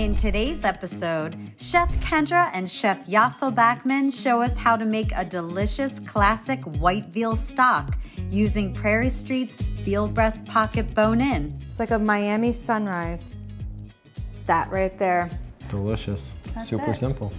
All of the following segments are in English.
In today's episode, Chef Kendra and Chef Yossel Backman show us how to make a delicious classic white veal stock using Prairie Street's veal breast pocket bone in. It's like a Miami sunrise. That right there. Delicious. That's Super it. simple.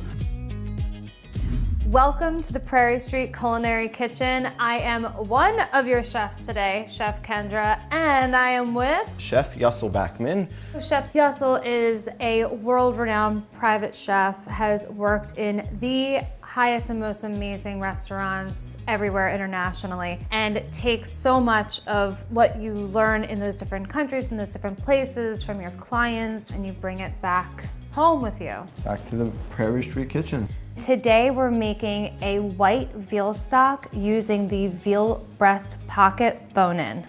Welcome to the Prairie Street Culinary Kitchen. I am one of your chefs today, Chef Kendra, and I am with Chef Yossel Backman. Chef Yossel is a world-renowned private chef, has worked in the highest and most amazing restaurants everywhere internationally and takes so much of what you learn in those different countries and those different places from your clients and you bring it back home with you. Back to the Prairie Street Kitchen. Today we're making a white veal stock using the veal breast pocket bone-in.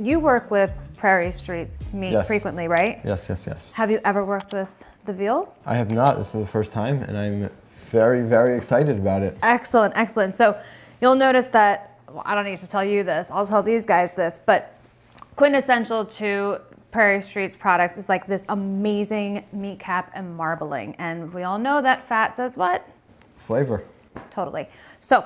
You work with Prairie Street's meat Yes. frequently, right? Yes, yes, yes. Have you ever worked with the veal? I have not. This is the first time, and I'm very, very excited about it. Excellent, excellent. So you'll notice that, well, I don't need to tell you this, I'll tell these guys this, but quintessential to Prairie Street's products is like this amazing meat cap and marbling. And we all know that fat does what? Flavor. Totally. So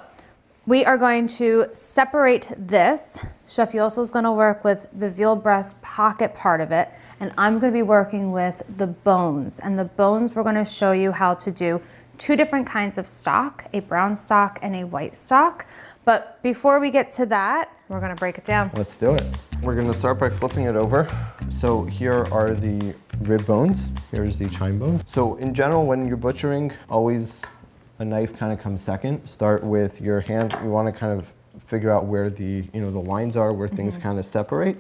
we are going to separate this. Chef Yossel is going to work with the veal breast pocket part of it, and I'm going to be working with the bones. And the bones, we're going to show you how to do two different kinds of stock, a brown stock and a white stock. But before we get to that, we're going to break it down. Let's do it. We're gonna start by flipping it over. So here are the rib bones. Here's the chine bone. So in general, when you're butchering, always a knife kind of comes second. Start with your hand. You want to kind of figure out where the you know the lines are, where things kind of separate.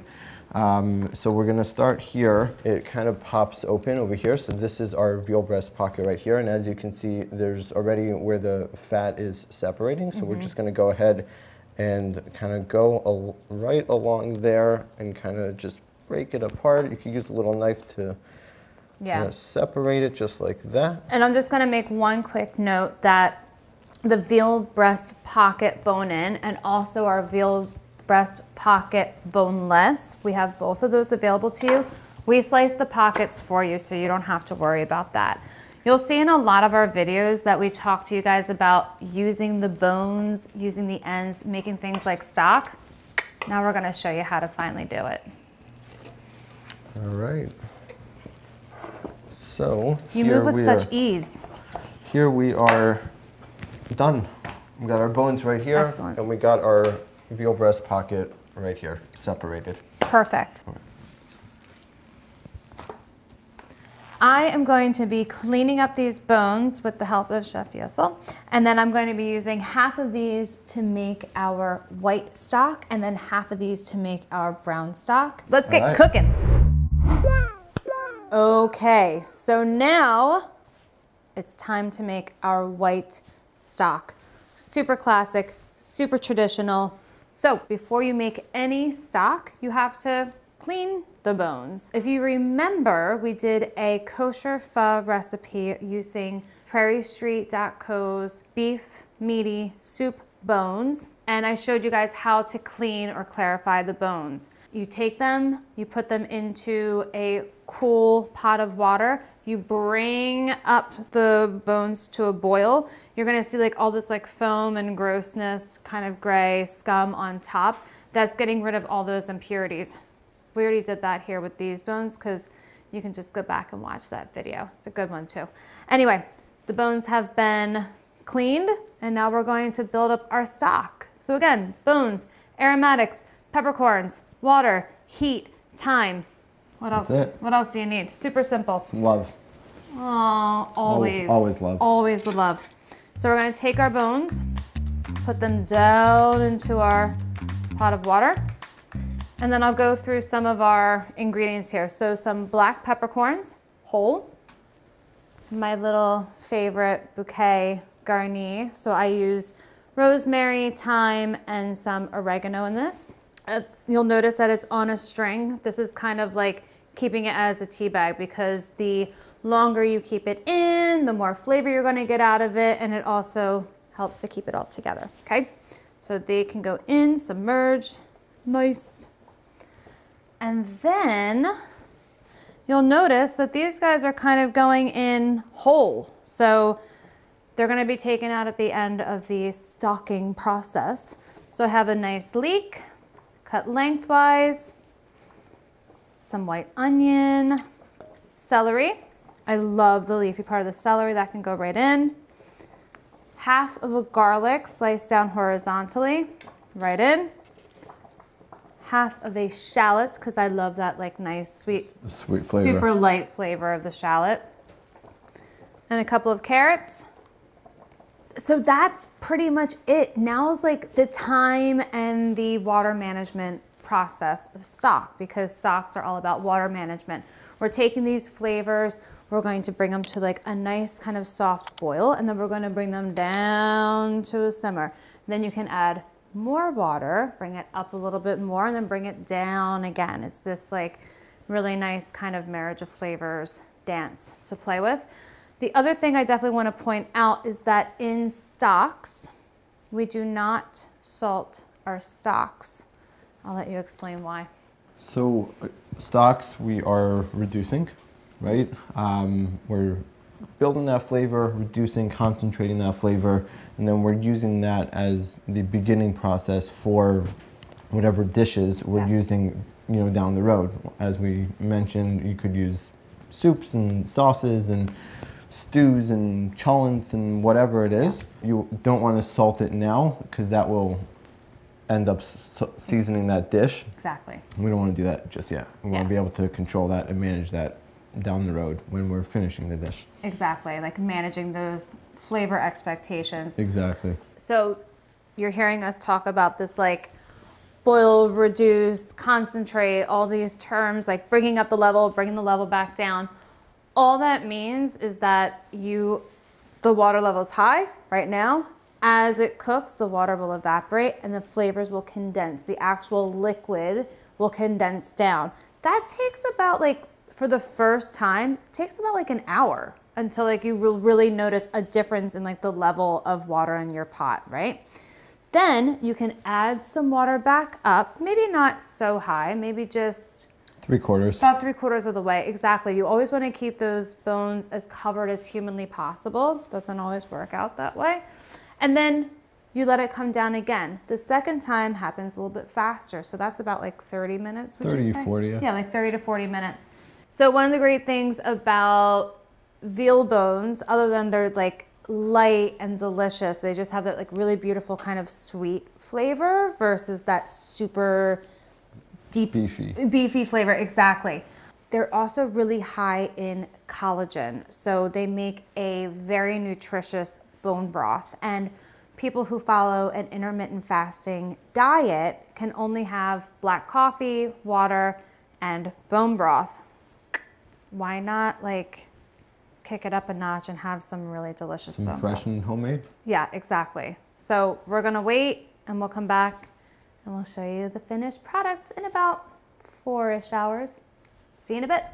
Um, so we're gonna start here. It kind of pops open over here. So this is our veal breast pocket right here. And as you can see, there's already where the fat is separating. So we're just gonna go ahead and kind of go al- right along there and kind of just break it apart. You could use a little knife to Yeah. kind of separate it just like that. And I'm just gonna make one quick note that the veal breast pocket bone in and also our veal breast pocket boneless, we have both of those available to you. We slice the pockets for you so you don't have to worry about that. You'll see in a lot of our videos that we talk to you guys about using the bones, using the ends, making things like stock. Now we're gonna show you how to finally do it. All right. So You move with such are, ease. Here we are done. We got our bones right here, Excellent. and we got our veal breast pocket right here, separated. Perfect. I am going to be cleaning up these bones with the help of Chef Yossel. And then I'm going to be using half of these to make our white stock and then half of these to make our brown stock. Let's get right. cooking. Okay, so now it's time to make our white stock. Super classic, super traditional. So before you make any stock, you have to clean the bones. If you remember, we did a kosher pho recipe using prairiestreet.co's beef meaty soup bones, and I showed you guys how to clean or clarify the bones. You take them, you put them into a cool pot of water, you bring up the bones to a boil. You're gonna see like all this like foam and grossness, kind of gray scum on top. That's getting rid of all those impurities. We already did that here with these bones because you can just go back and watch that video. It's a good one too. Anyway, the bones have been cleaned and now we're going to build up our stock. So again, bones, aromatics, peppercorns, water, heat, time. What else? It. What else do you need? Super simple. Love. Oh, always. always love. Always the love. So we're gonna take our bones, put them down into our pot of water, and then I'll go through some of our ingredients here. So some black peppercorns, whole. My little favorite bouquet garni. So I use rosemary, thyme, and some oregano in this. It's- You'll notice that it's on a string. This is kind of like keeping it as a tea bag because the longer you keep it in, the more flavor you're gonna get out of it, and it also helps to keep it all together, okay? So they can go in, submerge, nice. And then you'll notice that these guys are kind of going in whole. So they're gonna be taken out at the end of the stocking process. So I have a nice leek, cut lengthwise, some white onion, celery. I love the leafy part of the celery, that can go right in. Half of a garlic sliced down horizontally, right in. Half of a shallot, because I love that like nice sweet, Sweet flavor. super light flavor of the shallot. And a couple of carrots. So that's pretty much it. Now is like the time and the water management process of stock because stocks are all about water management. We're taking these flavors, we're going to bring them to like a nice kind of soft boil and then we're going to bring them down to a simmer. Then you can add more water, bring it up a little bit more and then bring it down again. It's this like really nice kind of marriage of flavors dance to play with. The other thing I definitely want to point out is that in stocks, we do not salt our stocks. I'll let you explain why. So uh, stocks we are reducing, right? Um, we're building that flavor, reducing, concentrating that flavor, and then we're using that as the beginning process for whatever dishes we're Yeah. using, you know, down the road. As we mentioned, you could use soups and sauces and stews and cholents and whatever it is. You don't want to salt it now because that will end up seasoning that dish. Exactly. We don't want to do that just yet. We want to be able to control that and manage that down the road when we're finishing the dish. Exactly. Like managing those flavor expectations. Exactly. So you're hearing us talk about this like boil, reduce, concentrate, all these terms, like bringing up the level, bringing the level back down. All that means is that you, the water level is high right now. As it cooks, the water will evaporate and the flavors will condense. The actual liquid will condense down. That takes about like, for the first time, takes about like an hour until like you will really notice a difference in like the level of water in your pot, right? Then you can add some water back up, maybe not so high, maybe just Three quarters. about three quarters of the way. Exactly. You always want to keep those bones as covered as humanly possible. Doesn't always work out that way. And then you let it come down again. The second time happens a little bit faster. So that's about like 30 minutes, would 30, you say? 40, yeah. Yeah, like 30 to 40 minutes. So one of the great things about veal bones, other than they're like light and delicious, they just have that like really beautiful kind of sweet flavor versus that super deep Beefy. beefy flavor exactly they're also really high in collagen so they make a very nutritious bone broth and people who follow an intermittent fasting diet can only have black coffee water and bone broth why not like kick it up a notch and have some really delicious Some fresh and homemade. yeah, exactly. So we're gonna wait and we'll come back and we'll show you the finished product in about four-ish hours. See you in a bit.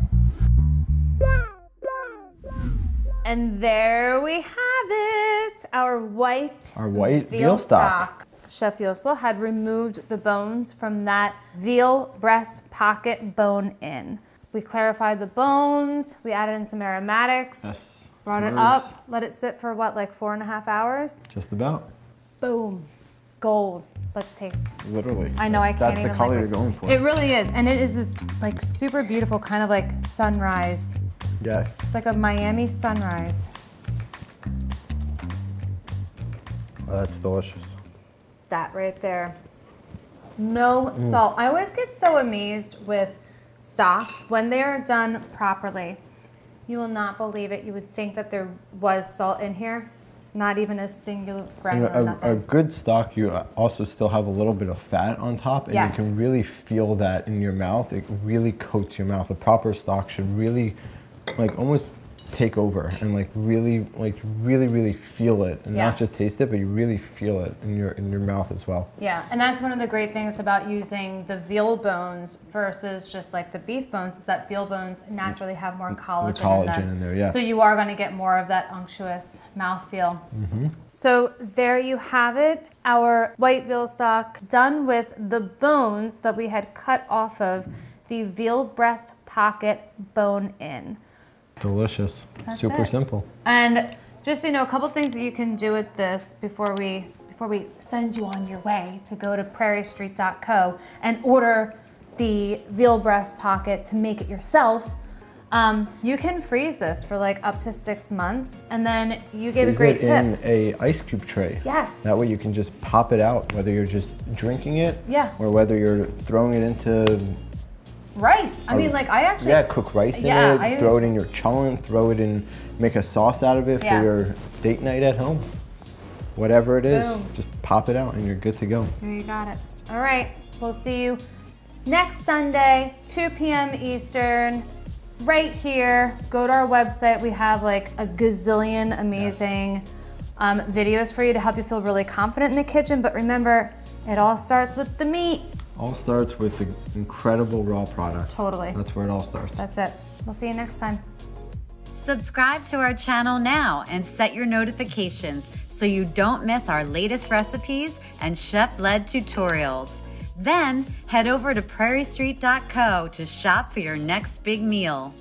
And there we have it, our white Our white veal stock. Chef Yossel had removed the bones from that veal breast pocket bone in. We clarified the bones, we added in some aromatics, Yes. brought it Some up, let it sit for what, like four and a half hours? Just about. Boom. Gold. Let's taste. Literally. I know I can't That's even the color like you're going for. It really is. And it is this like super beautiful kind of like sunrise. yes. It's like a Miami sunrise. Oh, that's delicious. That right there. No Mm. salt. I always get so amazed with stocks when they are done properly. You will not believe it. You would think that there was salt in here. Not even a singular And granular a, a good stock, you also still have a little bit of fat on top, and Yes. you can really feel that in your mouth. It really coats your mouth. A proper stock should really, like, almost take over and like really, like, really, really feel it, and Yeah. not just taste it, but you really feel it in your in your mouth as well. Yeah, and that's one of the great things about using the veal bones versus just like the beef bones is that veal bones naturally have more collagen, collagen in, them. in there, yeah. So you are going to get more of that unctuous mouthfeel. Mm-hmm. So there you have it, our white veal stock done with the bones that we had cut off of the veal breast pocket bone in. Delicious. That's Super it. simple. And just you know, a couple things that you can do with this before we before we send you on your way to go to prairiestreet.co and order the veal breast pocket to make it yourself. Um, you can freeze this for like up to six months, and then you gave a Freeze great it tip. in a ice cube tray. Yes. That way you can just pop it out, whether you're just drinking it, Yeah. or whether you're throwing it into Rice. I mean, like I actually. yeah, cook rice in Yeah, it, I throw use- it in your cholent, throw it in, make a sauce out of it Yeah. for your date night at home. Whatever it is, Boom. just pop it out and you're good to go. There you got it. All right. We'll see you next Sunday, 2 p.m. Eastern, right here. Go to our website. We have like a gazillion amazing um, videos for you to help you feel really confident in the kitchen. But remember, it all starts with the meat. All starts with the incredible raw product. Totally. That's where it all starts. That's it. We'll see you next time. Subscribe to our channel now and set your notifications so you don't miss our latest recipes and chef led tutorials. Then head over to prairiestreet.co to shop for your next big meal.